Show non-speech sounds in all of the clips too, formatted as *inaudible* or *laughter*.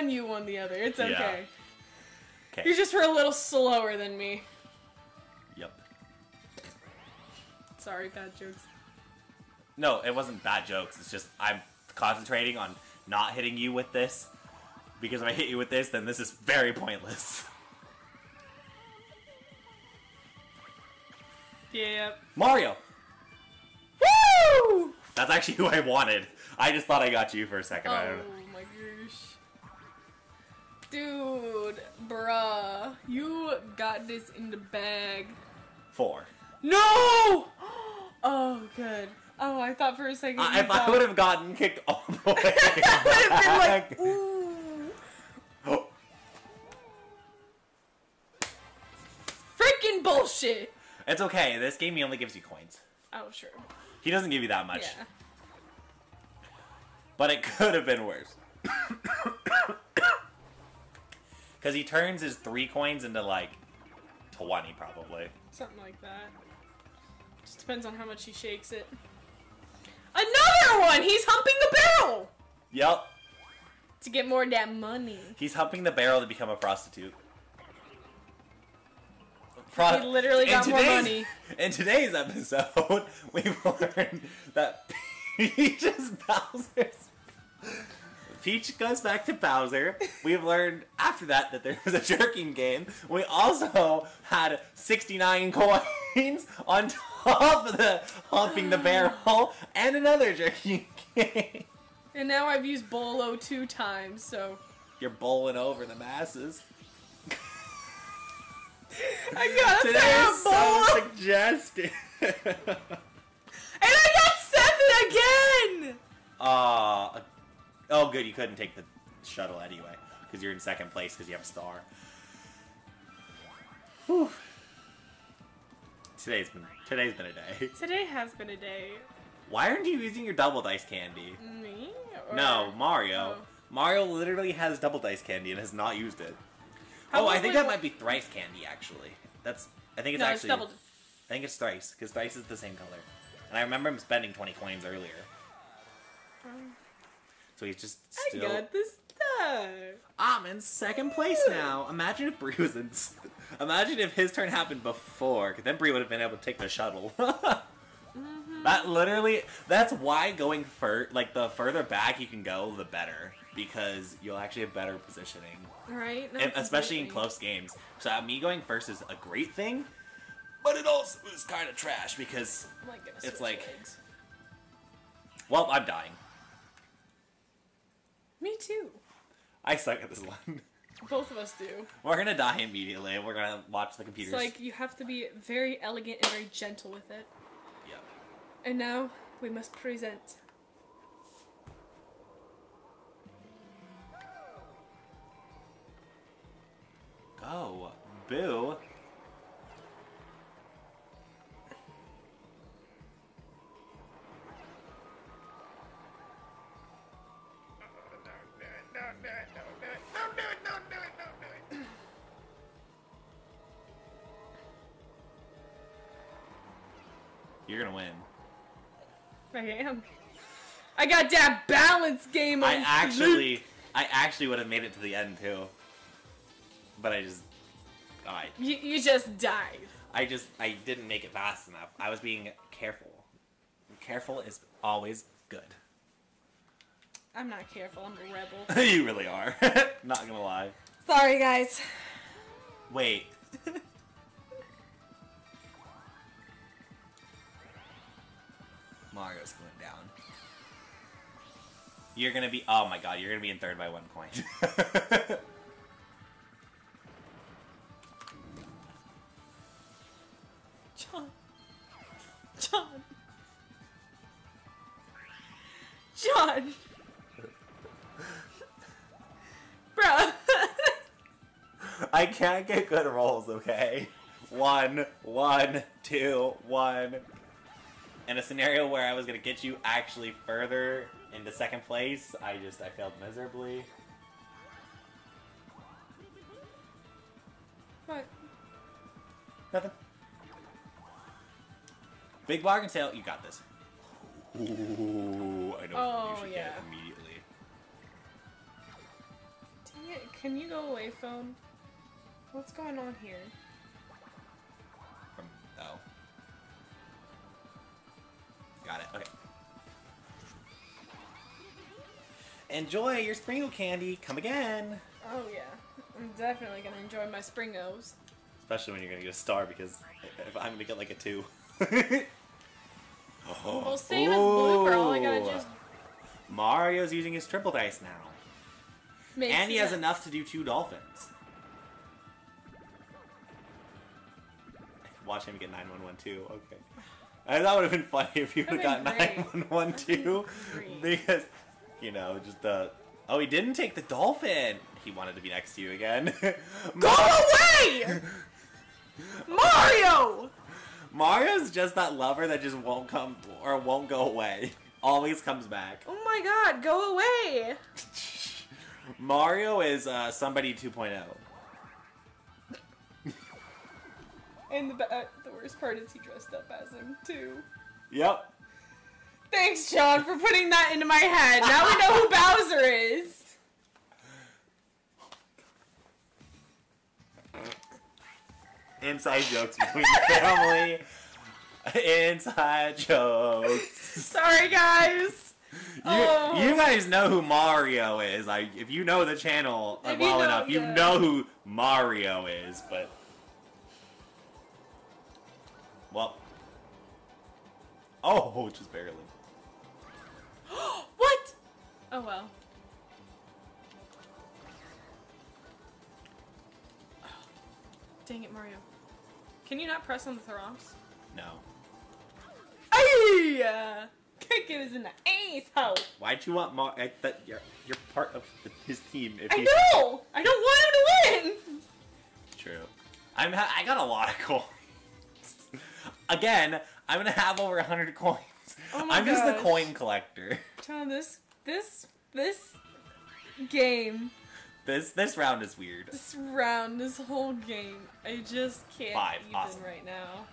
one, you won the other. It's Yeah. okay. Okay. You just were a little slower than me. Yep. Sorry, bad jokes. No, it wasn't bad jokes. It's just I'm concentrating on not hitting you with this. Because if I hit you with this, then this is very pointless. *laughs* Yeah. Mario! Woo! That's actually who I wanted. I just thought I got you for a second. Oh my gosh. Dude, bruh. You got this in the bag. Four. No! *gasps* Oh, good. Oh, I thought for a second. I, you if I would have gotten kicked all the way *laughs* I would have been *laughs* like, ooh. *laughs* Oh, Freaking bullshit. it's okay. This game he only gives you coins. Oh, sure. He doesn't give you that much. Yeah. But it could have been worse. *coughs* *coughs* *coughs* Because he turns his three coins into like 20 probably. Something like that. Just depends on how much he shakes it. Another one! He's humping the barrel! Yep. To get more of that money. He's humping the barrel to become a prostitute. Pro- He literally got more money. *laughs* In today's episode, *laughs* we've learned that Peach is Bowser's. Peach goes back to Bowser. We've learned after that that there was a jerking game. We also had 69 *laughs* coins on top of the humping the barrel and another jerking game. And now I've used Bowlo two times, so. You're bowling over the masses. I got a Today is so suggestive. And I got seven again! Uh, oh, good. You couldn't take the shuttle anyway because you're in second place because you have a star. Whew. Today's been today's been a day. *laughs* Today has been a day. Why aren't you using your double dice candy? Me? Or... No, Mario. Oh. Mario literally has double dice candy and has not used it. How oh, I think that might be thrice candy actually. That's I think it's no, actually it's double. I think it's thrice because thrice is the same color. And I remember him spending 20 coins earlier. Um, So he's just I still. got this stuff. I'm in second place now. Imagine if Bree was in. *laughs* Imagine if his turn happened before, because then Bree would have been able to take the shuttle. *laughs* That literally. That's why going fur like the further back you can go, the better, because you'll actually have better positioning, Right? No, especially in close games. So uh, me going first is a great thing, but it also is kind of trash because like it's like- legs. well, I'm dying. Me too. I suck at this one. Both of us do. We're gonna die immediately, we're gonna watch the computers. It's like you have to be very elegant and very gentle with it. Yep. And now we must present. Go, boo. You're gonna win. I am. I got that balance game on. I actually, I actually would have made it to the end too, but I just, I, You, you just died. I just, I didn't make it fast enough. I was being careful. Careful is always good. I'm not careful. I'm a rebel. *laughs* you really are. *laughs* Not gonna lie. Sorry, guys. Wait. *laughs* Mario's going down. You're gonna be. Oh my god, you're gonna be in third by one coin. *laughs* John. John. John. *laughs* Bruh. I can't get good rolls, okay? One, one, two, one. In a scenario where I was gonna get you actually further into second place, I just I failed miserably. what? Nothing. Big bargain sale, you got this. Ooh, I know Oh, you should yeah. get immediately. Dang it. Can you go away, phone? What's going on here? Got it. Okay. Enjoy your sprinkle candy. Come again. Oh yeah, I'm definitely gonna enjoy my Springos. Especially when you're gonna get a star because if I'm gonna get like a two. *laughs* Well, oh. same as Blooper. All I gotta just Mario's using his triple dice now. make. and he has enough to do two dolphins. Watch him get 9112. Okay. And that would have been funny if he would have got That'd been great. 9112. *laughs* Because, you know, just the Oh, he didn't take the dolphin! He wanted to be next to you again. Go away, Mario! Mario's just that lover that just won't come or won't go away. *laughs* Always comes back. Oh my God, go away! *laughs* Mario is uh, somebody 2.0. And the uh, the worst part is he dressed up as him too. Yep. Thanks, John, for putting that into my head. Now we know who *laughs* Bowser is. Inside jokes between the family. Inside jokes. Sorry, guys. You, Oh. you guys know who Mario is. Like, if you know the channel If you well know- enough, you know who Mario is. But oh, just barely. *gasps* what? Oh well. *sighs* Dang it, Mario. Can you not press on the Tharos? No. Ay! Kick it is in the ace hole. Why'd you want Mar? I, that you're you're part of the, his team. If I he's know. I don't want him to win. True. I'm. Ha- I got a lot of coins. *laughs* Again, I'm gonna have over hundred coins. Oh my I'm just the coin collector. John, this, this, this game, This this round is weird. this round, this whole game, I just can't Five, even awesome. right now.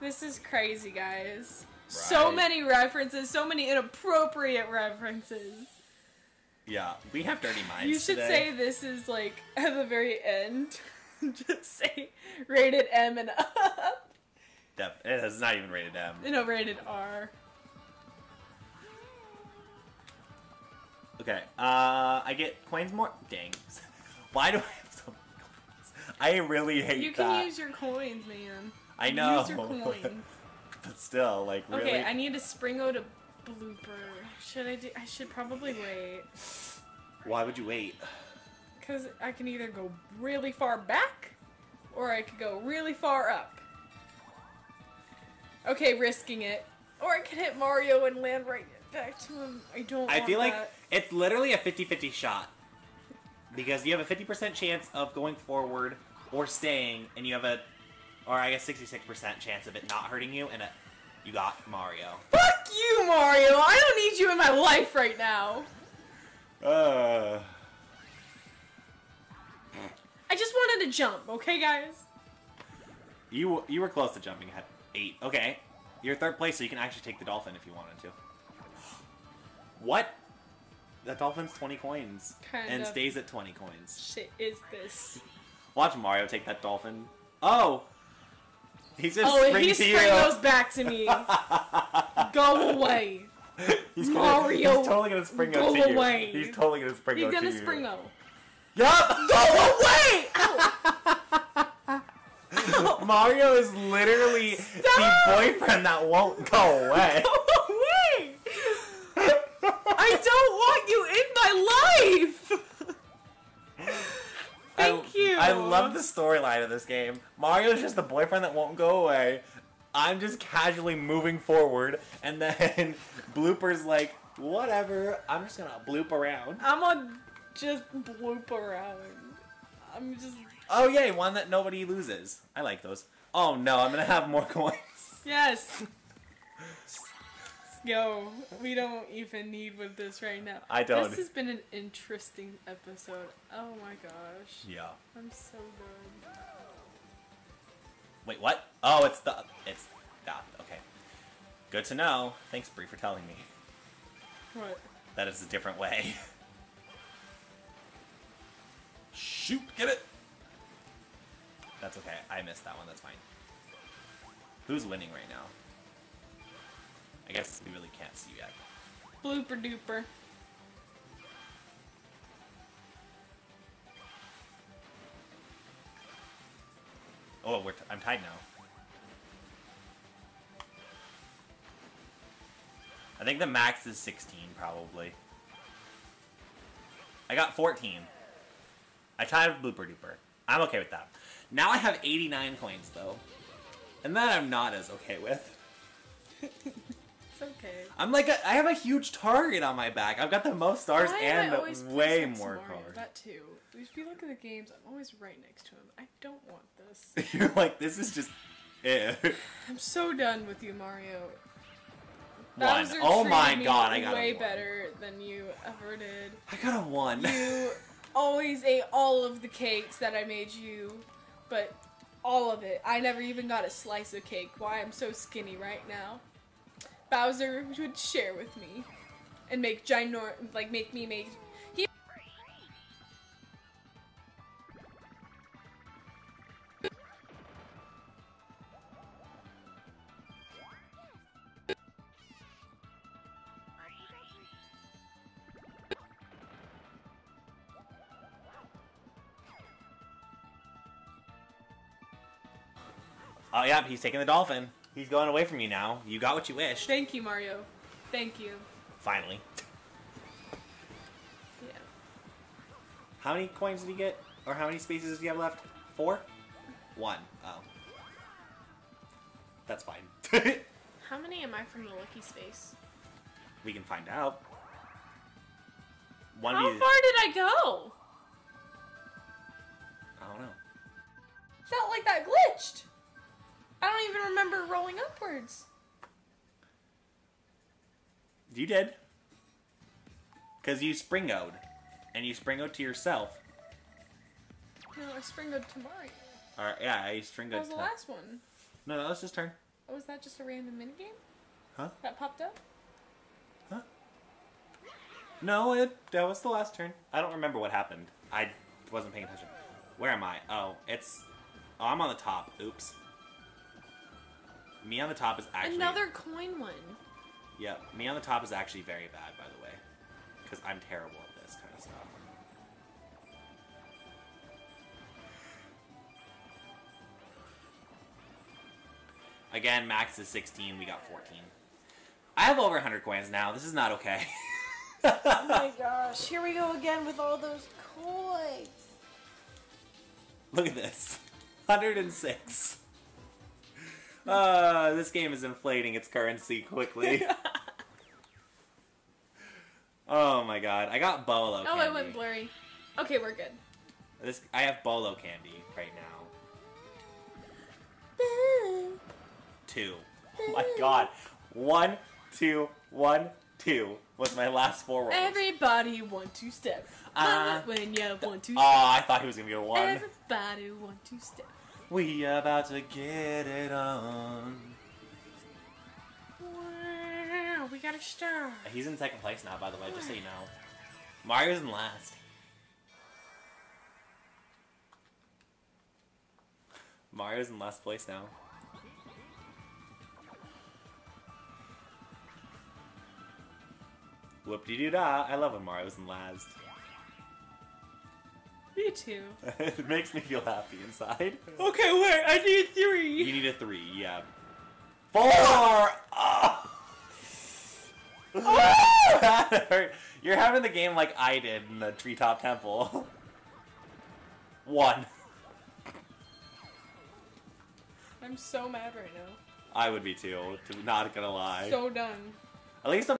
This is crazy, guys. So many references, so many inappropriate references. Yeah, we have dirty minds. You should today. say this is like *laughs* at the very end. *laughs* Just say rated M and up. Def- it is not even rated M. No, rated R. Okay. Uh, I get coins more. Dang. *laughs* Why do I have so many coins? I really hate that. You can that. use your coins, man. I know. Use your *laughs* coins. but still, like really. Okay, I need a Springo to blooper. Should I do? I should probably wait. Why would you wait? Because I can either go really far back, or I could go really far up. Okay, risking it. Or I can hit Mario and land right back to him. I don't I feel like it's literally a 50-50 shot. Because you have a 50% chance of going forward or staying, and you have a, or I guess 66% chance of it not hurting you, and a, you got Mario. Fuck you, Mario! I don't need you in my life right now. Uh. I just wanted to jump, okay, guys? You you were close to jumping eight. Okay, you're third place, so you can actually take the dolphin if you wanted to. What? The dolphin's twenty coins Kind and stays at twenty coins. Shit is this? Watch Mario take that dolphin. Oh, he's just Oh, he to spring you. back to me. *laughs* Go away. *laughs* he's, gonna, Mario, he's totally gonna spring go to you. He's totally gonna spring He's to gonna you. springo. Yup. Go away! Ow. Mario is literally the boyfriend that won't go away. *laughs* Go away! I don't want you in my life! Thank I, you. I love the storyline of this game. Mario's just the boyfriend that won't go away. I'm just casually moving forward, and then *laughs* Blooper's like, whatever, I'm just gonna bloop around. I'm gonna just bloop around. I'm just. Oh, yay, one that nobody loses. I like those. Oh no, I'm gonna have more *laughs* coins. Yes! Yo, we don't even need with this right now. I don't. This has been an interesting episode. Oh my gosh. Yeah. I'm so good. Wait, what? Oh, it's the. It's that. Okay. Good to know. Thanks, Brie, for telling me What? that it's a different way. *laughs* Shoot, get it. That's okay. I missed that one. That's fine. Who's winning right now? I guess we really can't see yet. Blooper duper. Oh, we're t- I'm tied now. I think the max is 16, probably. I got 14. I tied with Blooper Duper. I'm okay with that. Now I have 89 coins, though. And that I'm not as okay with. It's okay. I'm like, a, I have a huge target on my back. I've got the most stars Why and way more Mario? cards. That too. If you look at the games, I'm always right next to him. I don't want this. *laughs* You're like, this is just. Eh. I'm so done with you, Mario. One. Bowser Oh my god, I got way better than you ever did. I got a one. You *laughs* always ate all of the cakes that I made you, but all of it. I never even got a slice of cake. Why I'm so skinny right now. Bowser would share with me and make ginor like make me make Oh, yeah, he's taking the dolphin. He's going away from you now. You got what you wished. Thank you, Mario. Thank you. Finally. Yeah. How many coins did he get? Or how many spaces does he have left? Four? One. Oh. That's fine. *laughs* How many am I from the lucky space? we can find out. One How far did I go? Upwards. You did. Because you springoed. And you springoed to yourself. No, I springoed to Mario. Or, yeah, I springoed That was to... the last one. No, that was his turn. Oh, was that just a random minigame? Huh? That popped up? Huh? No, it, that was the last turn. I don't remember what happened. I wasn't paying attention. Where am I? Oh, it's... Oh, I'm on the top. Oops. Me on the top is actually... Another coin one. Yep, me on the top is actually very bad, by the way. Because I'm terrible at this kind of stuff. Again, max is 16, we got 14. I have over 100 coins now, this is not okay. Oh my *laughs* gosh, here we go again with all those coins. Look at this. 106. Uh, this game is inflating its currency quickly. *laughs* oh my god. I got Bowlo Oh, candy. it went blurry. Okay, we're good. This I have Bowlo candy right now. Two. Oh my *laughs* god. One, two, one, two was my last four rolls. Everybody want two step. Uh, when you want to Oh, I thought he was gonna be a one. Everybody want to step. We about to get it on. Wow, we got a star. He's in second place now, by the way, just so you know. Mario's in last. Mario's in last place now. Whoop de doo da! I love when Mario's in last. Me too. *laughs* it makes me feel happy inside. Okay, wait, I need You three. need a three, yeah. Four! Oh! that hurt. You're having the game like I did in the Treetop Temple. *laughs* One. I'm so mad right now. I would be too, to not gonna lie. So done. At least I'm